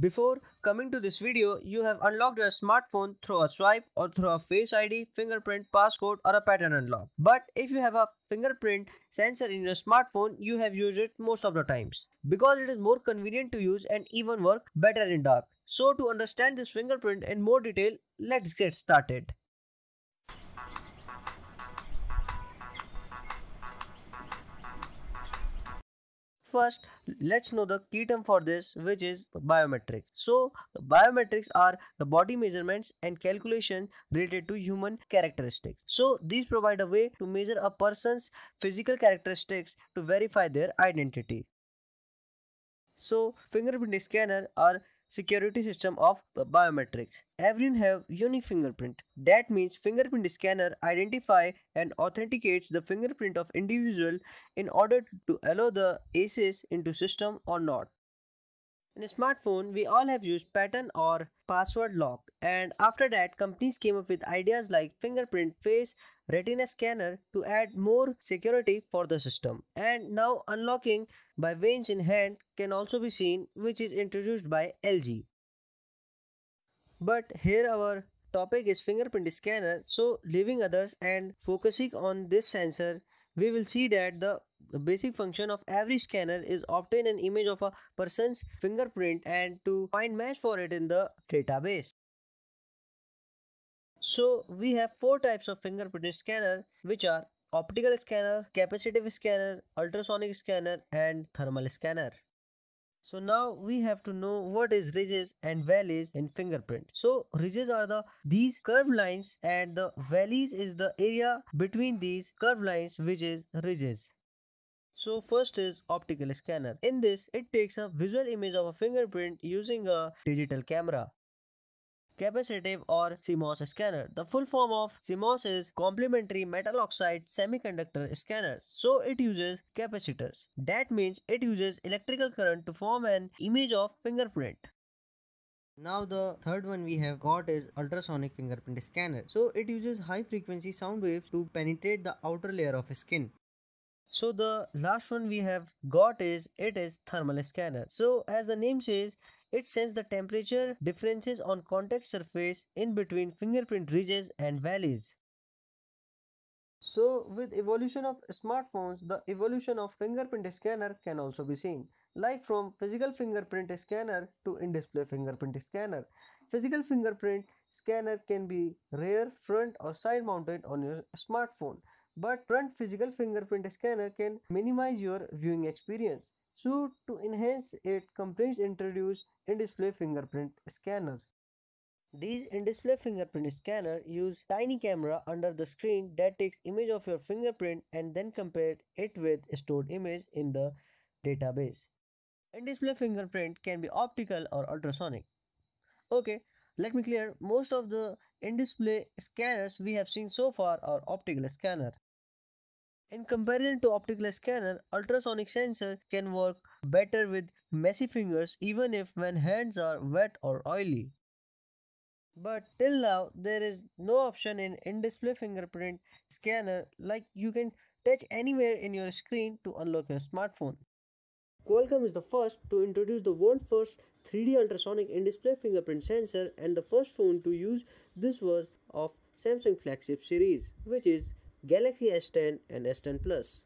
Before coming to this video, you have unlocked your smartphone through a swipe or through a Face ID, fingerprint, passcode or a pattern unlock. But if you have a fingerprint sensor in your smartphone, you have used it most of the times because it is more convenient to use and even work better in dark. So to understand this fingerprint in more detail, let's get started. First, let's know the key term for this, which is biometrics. So, biometrics are the body measurements and calculations related to human characteristics. So, these provide a way to measure a person's physical characteristics to verify their identity. So, fingerprint scanner are security system of biometrics. Everyone have unique fingerprint. That means fingerprint scanner identify and authenticates the fingerprint of individual in order to allow the access into system or not. In a smartphone, we all have used pattern or password lock and after that companies came up with ideas like fingerprint face retina scanner to add more security for the system. And now unlocking by veins in hand can also be seen which is introduced by LG. But here our topic is fingerprint scanner. So leaving others and focusing on this sensor we will see that the basic function of every scanner is obtain an image of a person's fingerprint and to find match for it in the database. So we have four types of fingerprint scanner which are optical scanner, capacitive scanner, ultrasonic scanner and thermal scanner. So now we have to know what is ridges and valleys in fingerprint. So ridges are the these curved lines and the valleys is the area between these curved lines which is ridges. So first is optical scanner. In this, it takes a visual image of a fingerprint using a digital camera. Capacitive or CMOS scanner. The full form of CMOS is complementary metal oxide semiconductor scanners. So it uses capacitors. That means it uses electrical current to form an image of fingerprint. Now the third one we have got is ultrasonic fingerprint scanner. So it uses high frequency sound waves to penetrate the outer layer of skin. So the last one we have got is it is thermal scanner. So as the name says, it senses the temperature differences on contact surface in between fingerprint ridges and valleys. So with evolution of smartphones, the evolution of fingerprint scanner can also be seen. Like from physical fingerprint scanner to in-display fingerprint scanner. Physical fingerprint scanner can be rear, front or side mounted on your smartphone but front physical fingerprint scanner can minimize your viewing experience. So to enhance it, companies introduce in-display fingerprint scanner. These in-display fingerprint scanner use tiny camera under the screen that takes image of your fingerprint and then compare it with stored image in the database. In-display fingerprint can be optical or ultrasonic. Okay, let me clear most of the in-display scanners we have seen so far are optical scanner. In comparison to optical scanner, ultrasonic sensor can work better with messy fingers even if when hands are wet or oily. But till now, there is no option in in-display fingerprint scanner like you can touch anywhere in your screen to unlock your smartphone. Qualcomm is the first to introduce the world's first 3D ultrasonic in-display fingerprint sensor and the first phone to use this was of Samsung flagship series which is Galaxy S10 and S10 Plus.